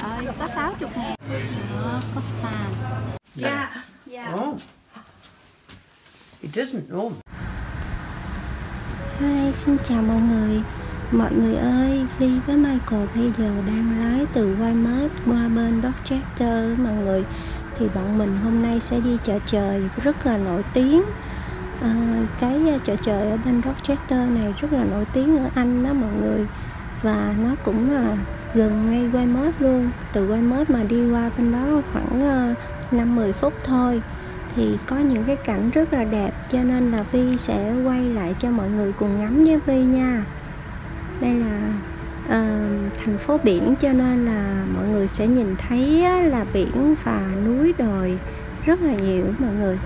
Trời có 60 ngàn Đó, có sàn Yeah. Yeah. Oh. It doesn't. Oh. Hi, xin chào mọi người Mọi người ơi, Vi với Michael bây giờ đang lái từ Weymouth qua bên Dorchester mọi người Thì bọn mình hôm nay sẽ đi chợ trời rất là nổi tiếng à, Cái chợ trời ở bên Dorchester này rất là nổi tiếng ở Anh đó mọi người và nó cũng là gần ngay Weymouth luôn. Từ Weymouth mà đi qua bên đó khoảng ờ, năm 5-10 phút thôi. Thì có những cái cảnh rất là đẹp cho nên là Vi sẽ quay lại cho mọi người cùng ngắm với Vi nha. Đây là uh, thành phố biển cho nên là mọi người sẽ nhìn thấy là biển và núi đồi rất là nhiều mọi người.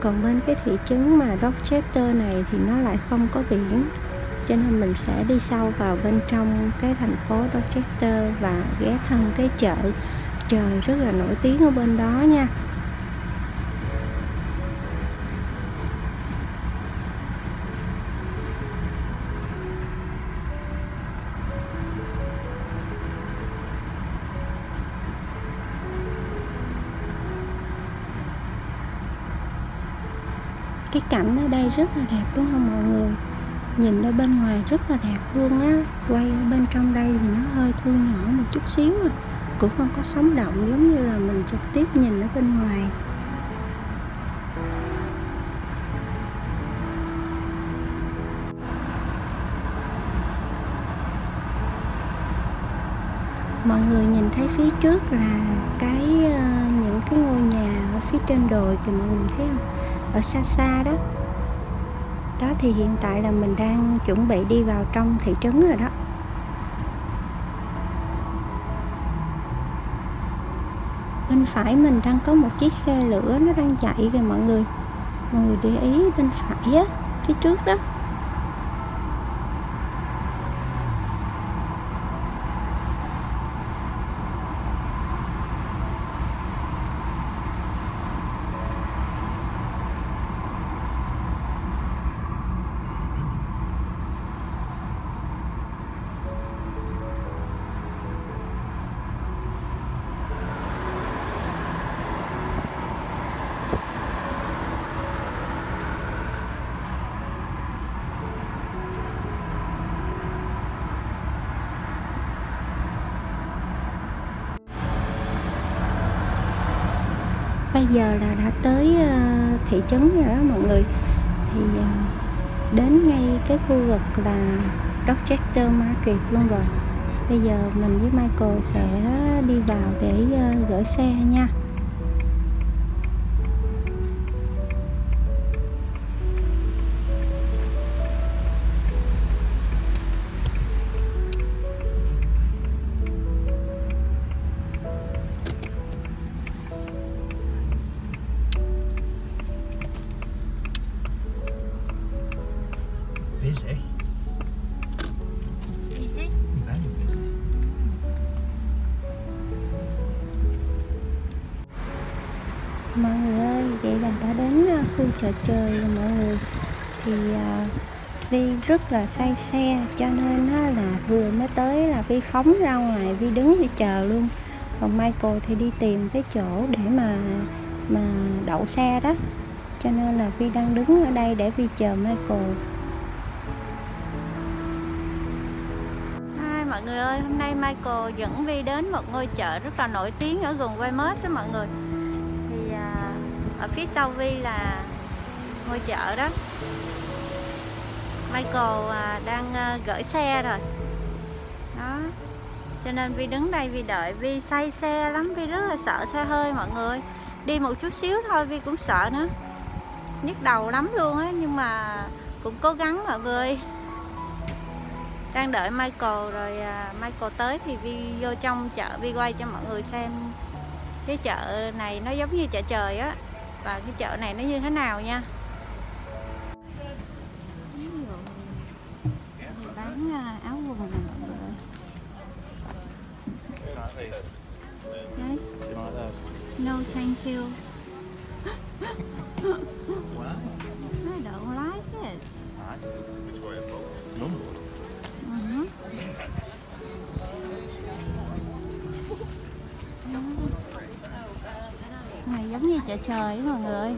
Còn bên cái thị trấn mà Rochester này thì nó lại không có biển cho nên mình sẽ đi sâu vào bên trong cái thành phố Dorchester và ghé thăm cái chợ. Trời rất là nổi tiếng ở bên đó nha. Cái cảnh ở đây rất là đẹp đúng không mọi người? Nhìn ở bên ngoài rất là đẹp luôn á. Quay ở bên trong đây thì nó hơi thu nhỏ một chút xíu à. Cũng không có sống động giống như là mình trực tiếp nhìn ở bên ngoài. Mọi người nhìn thấy phía trước là cái ờ, những cái ngôi nhà ở phía trên đồi kìa mọi người thấy không? Ở xa xa đó đó thì hiện tại là mình đang chuẩn bị đi vào trong thị trấn rồi đó. Bên phải mình đang có một chiếc xe lửa nó đang chạy kìa mọi người. Mọi người để ý bên phải á, phía trước đó. Bây giờ là đã tới ờ, thị trấn rồi đó mọi người. Thì ờ, đến ngay cái khu vực là Rochester Market luôn rồi. Bây giờ mình với Michael sẽ đi vào để ờ, gửi xe nha. Là say xe cho nên á, là vừa mới tới là Vi phóng ra ngoài Vi đứng đi chờ luôn. Còn Michael thì đi tìm cái chỗ để mà mà đậu xe đó. Cho nên là Vi đang đứng ở đây để Vi chờ Michael. Hi mọi người ơi, hôm nay Michael dẫn Vi đến một ngôi chợ rất là nổi tiếng ở gần Weymouth đó mọi người. Thì à, ở phía sau Vi là ngôi chợ đó. Michael à, đang à, gửi xe rồi. Đó. Cho nên Vi đứng đây Vi đợi Vi say xe lắm Vi rất là sợ xe hơi mọi người. Đi một chút xíu thôi Vi cũng sợ nữa. Nhức đầu lắm luôn á Nhưng mà cũng cố gắng mọi người. Đang đợi Michael rồi à, Michael tới thì Vi vô trong chợ Vi quay cho mọi người xem. Cái chợ này nó giống như chợ trời á và cái chợ này nó như thế nào nha. Đấy. No, thank you. Why? I don't like it. No. Mm -hmm. Này giống như chợ trời mọi người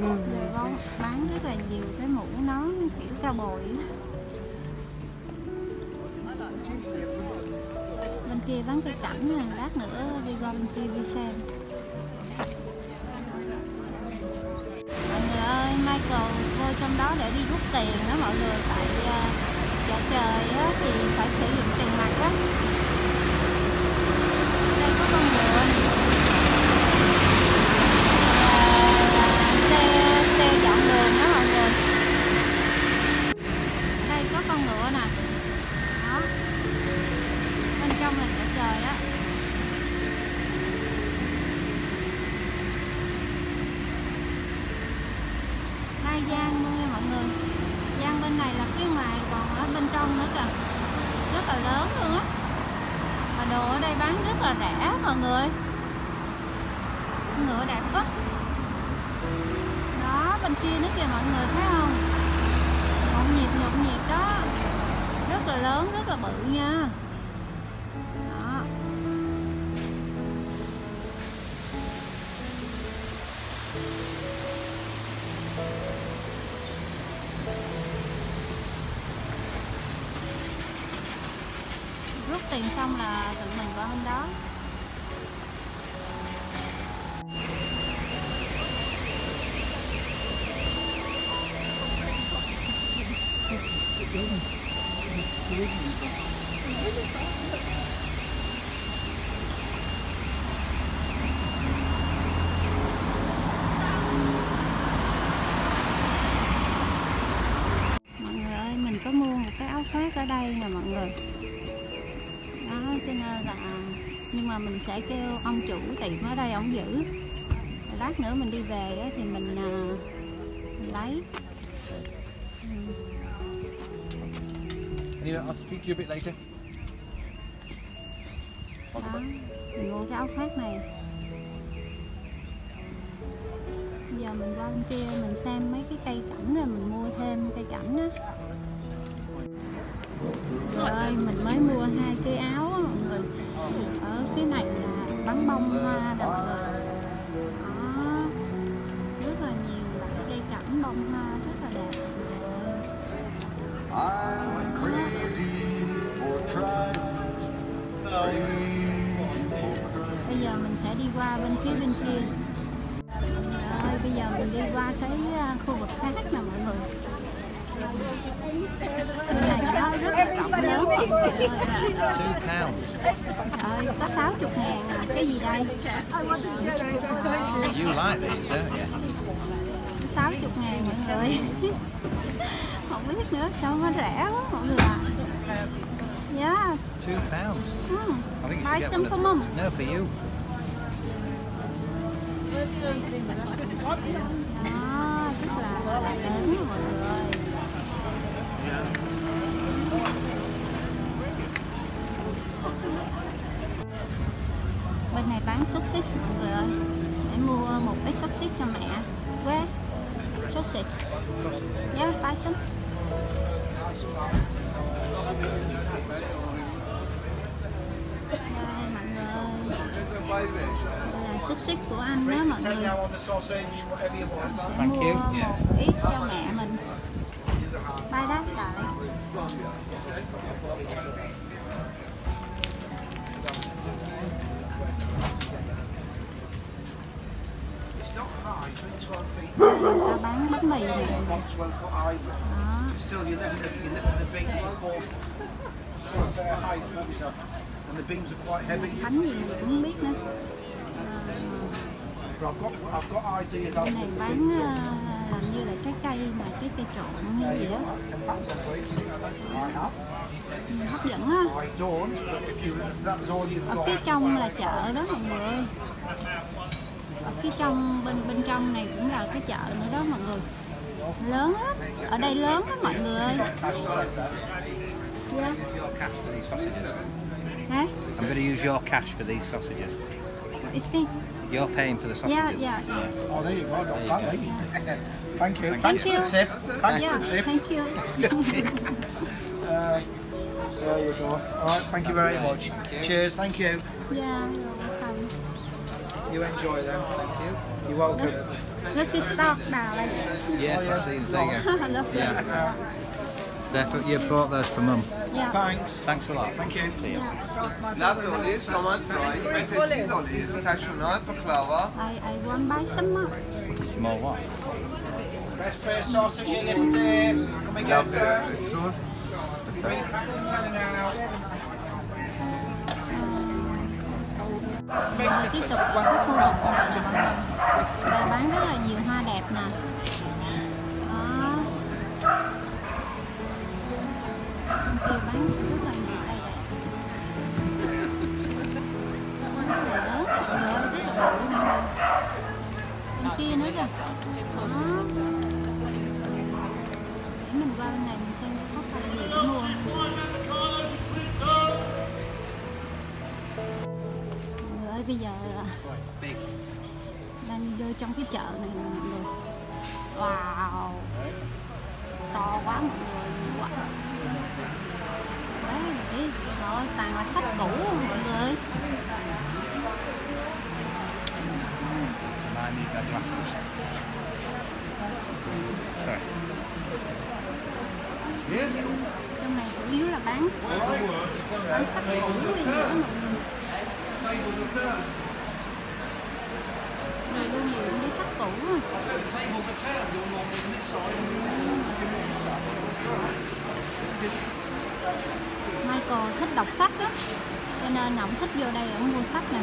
Người bán rất là nhiều cái mũ nón kiểu cao bồi bên kia bán cây cảnh nè lát nữa đi qua bên kia đi xem. Mọi người ơi Michael vô trong đó để đi rút tiền đó mọi người tại uh, chợ trời á, thì phải sử dụng tiền mặt á. Đây có con ngựa xe xe dọn đường đó mọi người đây có con ngựa nè đó bên trong là chợ trời đó hai gian luôn nha mọi người gian bên này là phía ngoài còn ở bên trong nữa kìa rất là lớn luôn á. Mà đồ ở đây bán rất là rẻ mọi người. Ngựa đẹp quá. Đó, bên kia nữa kìa mọi người, thấy không? Nhộn nhịp nhộn nhịp đó. Rất là lớn, rất là bự nha. Bên đó. Mọi người ơi, mình có mua một cái áo khoác ở đây nè mọi người nhưng mà mình sẽ kêu ông chủ tiệm ở đây ông giữ. Lát nữa mình đi về thì mình, à, mình lấy. Anyway, I'll speak to you a bit later. đó mình mua cái áo khoác này. Bây giờ mình qua bên kia mình xem mấy cái cây cảnh rồi mình mua thêm cây cảnh á. Rồi mình mới mua hai cái áo á mọi người ở phía này là bắn bông hoa nè, mọi người. Đó. Rất là nhiều loại cây cảnh bông hoa rất là đẹp. Bây giờ mình sẽ đi qua bên phía bên kia. Rồi, bây giờ mình đi qua cái à, khu vực khác nè, mọi người. Trời có 60 ngàn à, cái gì đây? You like this, don't you? 60 ngàn mọi người Không biết nữa, sao nó rẻ quá mọi người ạ Yeah, Two pounds. ừ. I think you buy should get some one for mum No, for you. Đó, rất là, là lớn mọi người Bên này bán xúc xích mọi người ơi. Để mua một cái xúc xích cho mẹ. Quê. Xúc xích Yeah, buy some Đây là xúc xích của anh đó mọi người. Sẽ mua một ít cho mẹ mình ta bán bánh mì này Not 12 foot high, but đó still you live in the, you live in the beams are both. Sort of height, what is that? And the beams are quite heavy. bánh gì mình cũng biết nữa. But I've got, I've got ideas cái này of bán làm như là trái cây mà trái cây trộn như gì đó 10 pounds on please. I have. hấp dẫn á you, ở phía trong là chợ đó mọi người ơi ở phía trong bên bên trong này cũng là cái chợ nữa đó mọi người lớn lắm ở đây lớn lắm mọi người ơi yeah. Sausages. Hả? I'm going to use your cash for these sausages. It's me. You're paying for the Yeah, sausages. yeah. Oh, there you go. Not bad, eh? Thank you. Thank Thanks you. for the tip. Thanks Yeah, for the tip. thank you. There you go. All right, thank you very much. Cheers, thank you. dạ rồi không You enjoy them. Thank you. You're welcome. Lucky stock nào đây Yes, I've seen. There you go. Lovely. Yeah. They're you bought those for mum. Dạ. Thanks. Thanks a lot. Thank you. See you. Love lollies, come on, try. Feta cheese lollies, cashew nut, baklava. I, I want buy some more. More what? Best pair of sausage you get today. Come and get Love them. the store. Three packs of ten now. Rồi tiếp tục qua bây giờ đang vô trong cái chợ này mọi người wow to quá, mọi người quá đấy để trời toàn là sách cũ, mọi người I need my glasses. Sorry. trong này chủ yếu là bán bán sách cũ hay gì đó mọi người này lưu niệm với sách cũ. Michael thích đọc sách đó, cho nên ổng thích vô đây ổng mua sách nè.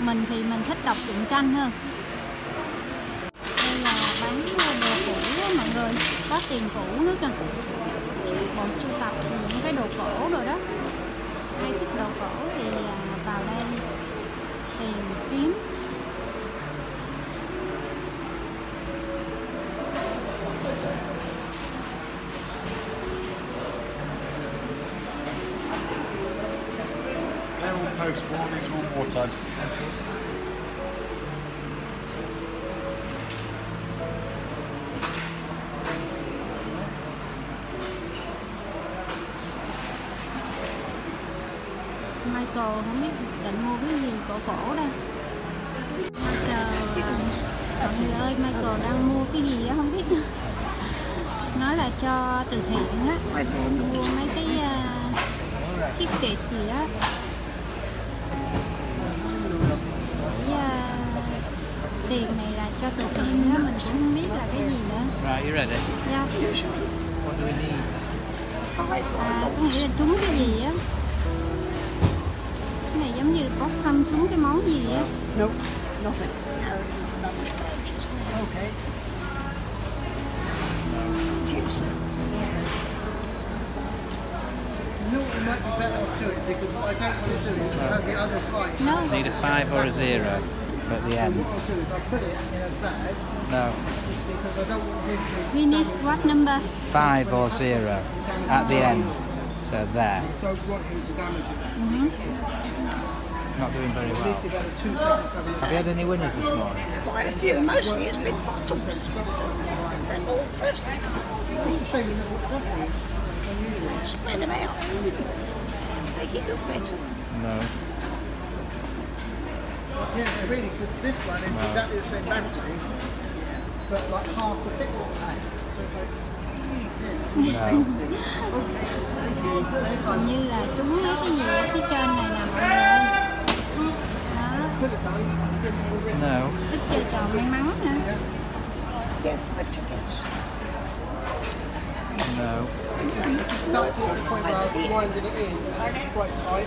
Mình thì mình thích đọc truyện tranh hơn. Đây là bán đồ cũ đó, mọi người có tiền cũ nữa kìa. Bộ sưu tập những cái đồ cổ rồi đó ai thích đồ cổ thì à, vào đây tìm kiếm They're all wartime. Michael không biết định mua cái gì cổ cổ đây Michael mọi người ơi Michael đang mua cái gì á không biết. Nữa. nói là cho từ thiện á. Mua mấy cái uh, ticket gì á tiền này là cho từ thiện á mình cũng không biết là cái gì nữa Right, you ready? Dạ. What do we need? À, có nghĩa là trúng cái gì á Cái này giống như là có thăm trúng cái món gì á Nope, nothing. Okay. What we might be better off doing because what I don't want to do is have the other fight. No Need a five or a zero at the So end. what I'll do is I'll put it in a bag No, because I don't want him to We need what number? five or zero at the end. So there. don't want him to damage it. Not doing very At well. least about two seconds to have it. Have you had any winners this morning? Quite a few, mostly it's been bottles. They're all first things. It's a shame you never got batteries. It's unusual. Spread them out. Make it look better. No. Yeah, really, because this one is exactly the same battery, but like half the thickness. So it's like, yeah, No. anytime Hình như là trúng mấy cái gì ở phía trên này nè mọi người ơi Đó, put it down, you didn't even risk No. thích chơi trò may mắn nữa Get five tickets. No. It just started to the point where I was winding it in and it was quite tight.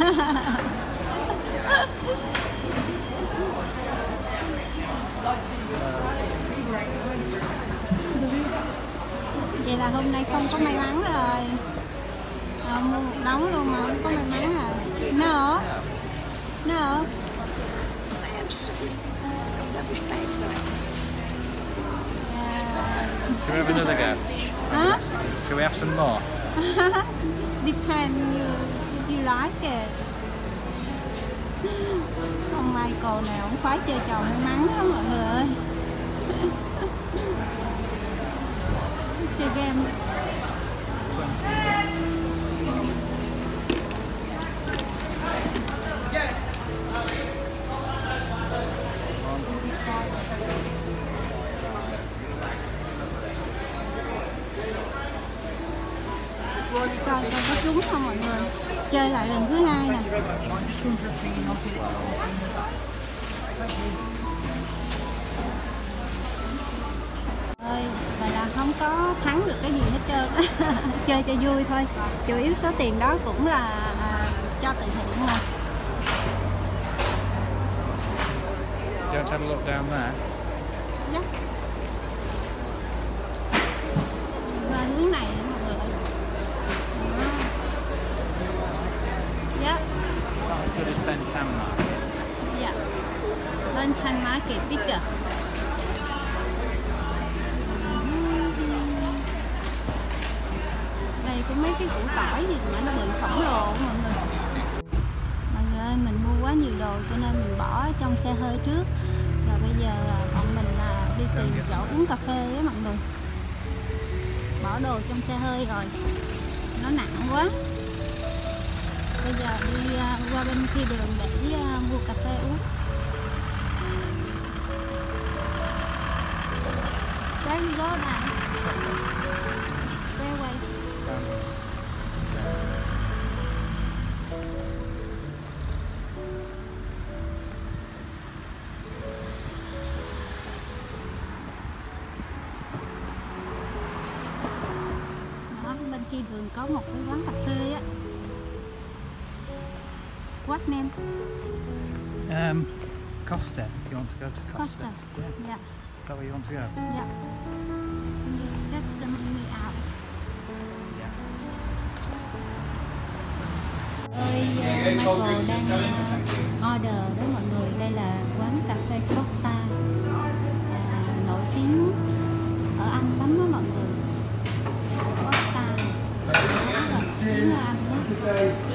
vậy là hôm nay không có may mắn rồi à, mua một luôn mà không có may mắn à. rồi nó ở Should we have another go? Huh? Should we have some more? Depends you like it. Ông Michael này ông khoái chơi trò may mắn đó mọi người ơi. chơi game. coi coi có trúng không mọi người chơi lại lần thứ hai nè ơi vậy là không có thắng được cái gì hết trơn chơi cho vui thôi chủ yếu số tiền đó cũng là à, cho từ thiện mà Do you want to have a look down there? Dạ. Và hướng này nữa mọi người. Đó. Dạ, Ben Tam Market. Lên thanh market picture. Đây có mấy cái củ tỏi gì mà nó bự khổng lồ mọi người. Mọi người ơi, mình mua quá nhiều đồ cho nên mình bỏ trong xe hơi trước. Rồi bây giờ à, bọn mình à, đi tìm chỗ uống cà phê á mọi người. Bỏ đồ trong xe hơi rồi. Nó nặng quá. Bây giờ đi à, qua bên kia đường để à, mua cà phê uống. Thank you go now. Where Um, Costa, if you want to go to Costa. Costa. Yeah, Yeah. is that where you want to go? Yeah. That's the money out. Yeah. ơi uh, Michael đang uh, order đó mọi người đây là quán cà phê Costa à, nổi tiếng ở Anh lắm đó mọi người Costa đó là tiếng Anh đó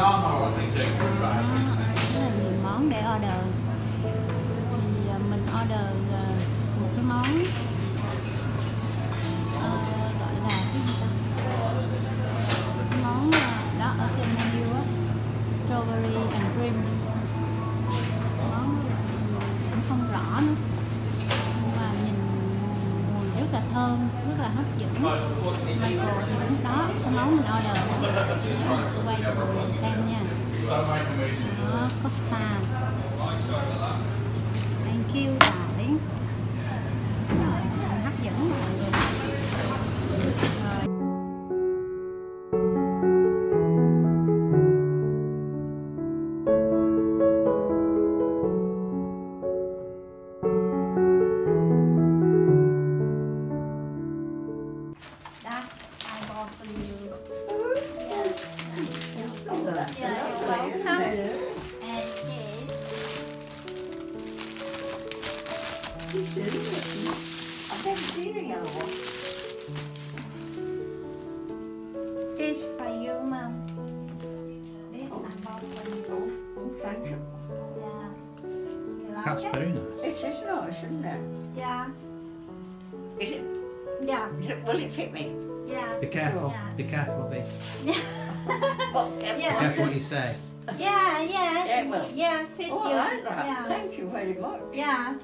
đây nè Đó, là nhiều món để order. This, I've never seen a yellow one. this for you, mom. This I for you. Oh, thank you. Yeah. You That's it? very nice. It is nice, isn't it? Yeah. Is it? Yeah. Is it? Will it fit me? Yeah. Be careful. Yeah. Be careful, oh, be Oh, Yeah. careful what you say. Yeah, yeah. Yeah, well. Yeah, fits Oh, you. I like that. Yeah. Thank you very much. Yeah.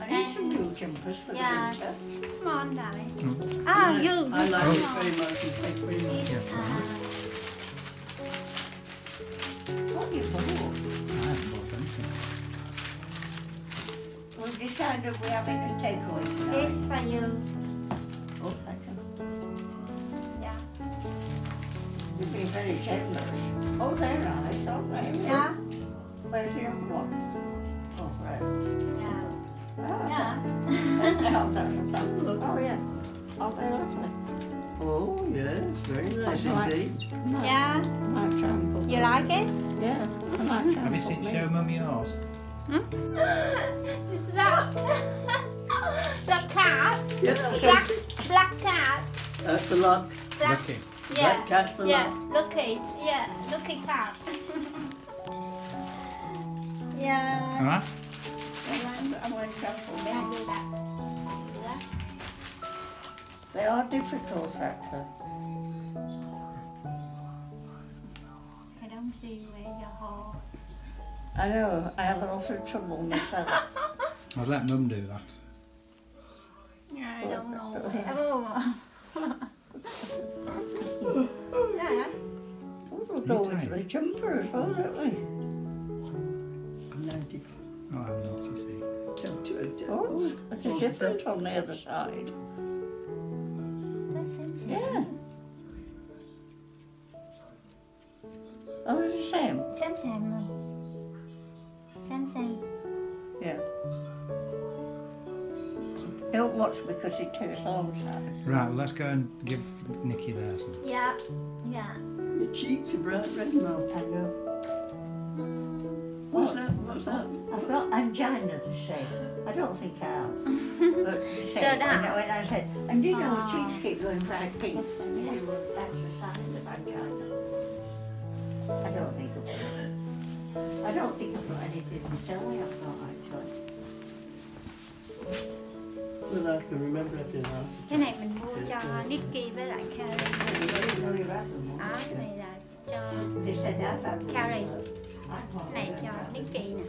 I need some new jumpers for Yeah. the winter. Come on, darling. Mm. Ah, you. I you like come it very much. and Thank you very much. Yeah, Uh, What you bought? Nice, well done. We've decided we're having a takeaway tonight. this for you. Oh, thank you. Yeah. You've been very generous. Oh, they're nice, aren't they? Yeah. Where's the other one? Very nice Right. indeed. Nice. Yeah, I might try you like it? Yeah, I might try Have you seen me- show mum yours? It's black. black cat. Yeah, that's Black, it. black cat. That's the luck. Black, Lucky. yeah. Black cat for yeah, luck. lucky. Yeah, lucky cat. yeah. Alright? I'm going to try and. Yeah, do that. Do that. They are difficult, actually. I know, I have a lot of trouble myself. I'll let mum do that. Yeah, I don't know. Oh. yeah. We'll go with tiny. the jumper as well, don't we? Ninety. Oh, I'm not, you see. Don't do it. Oh, it's a different on the other side. Yeah. Oh, it's the same. Same, same. Same, Xem xem. Yeah. Don't watch because it takes a long time. Right, well, let's go and give Nikki theirs then. Yeah. Yeah. Your cheeks are bright red, Mum. I know. What's that? What's that? I've got angina the same. I don't think I have. But the same. So that- And when I said, and you know, ah. cheeks keep going bright pink. Yeah, well, that's a sign of angina. I don't think I've got it. I don't think I've got anything silly I've got actually. Well, I can remember it being out. Cái này mình mua cho Nicky với lại Carrie. Đó, này là cho Carrie. Cái này cho Nicky nè.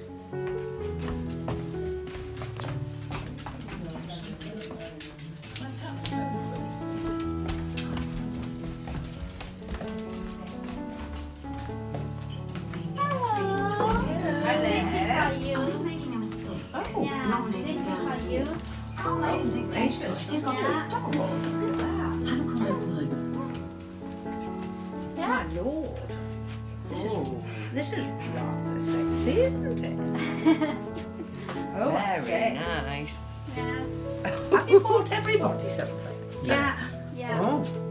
Have you bought everybody something? Yeah. Yeah. Oh. oh.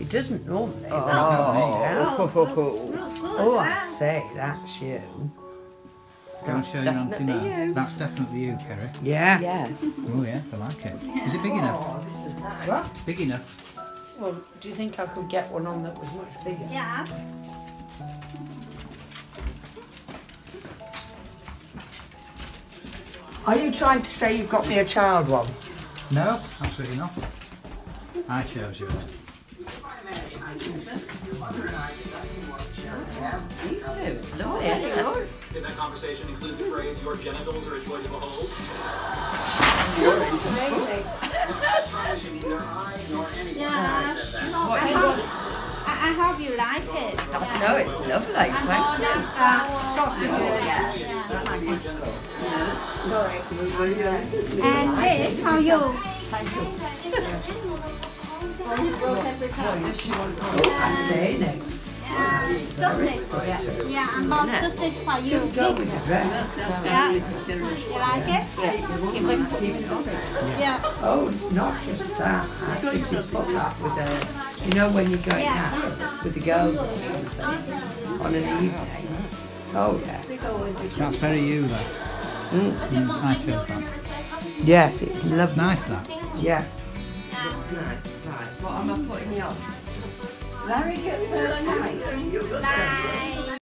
It doesn't normally. Oh, oh. oh, look, look good. oh I huh? say, that's you. Go and show your auntie now. you. That's definitely you, Kerry. Yeah. Yeah. Oh yeah, I like it. Is it big enough? Oh, this is nice. Big enough? Well, do you think I could get one on that was much bigger? Yeah. Are you trying to say you've got me a child one? No, absolutely not. I chose yours. These two, it's lovely. Oh, Did that conversation include the phrase, your genitals are a joy to behold? Yeah. I hope, I, I hope you like it. Yeah. No, it's lovely. And Thank all you. that uh, sausages. Yeah. And this for you. I say no. Yeah. Sausage. Yeah, and more sausage for you. Go with the dress. Yeah. You like it? Yeah. Oh, not just that. I think you put that with a, um, you know, when you're going out with the girls or something on an evening. Oh, yeah. That's very you, that. Mm, I chose that. Yes, it's lovely. Nice, that. Yeah. Nice, nice. What am I putting you on? Very good first night. Bye.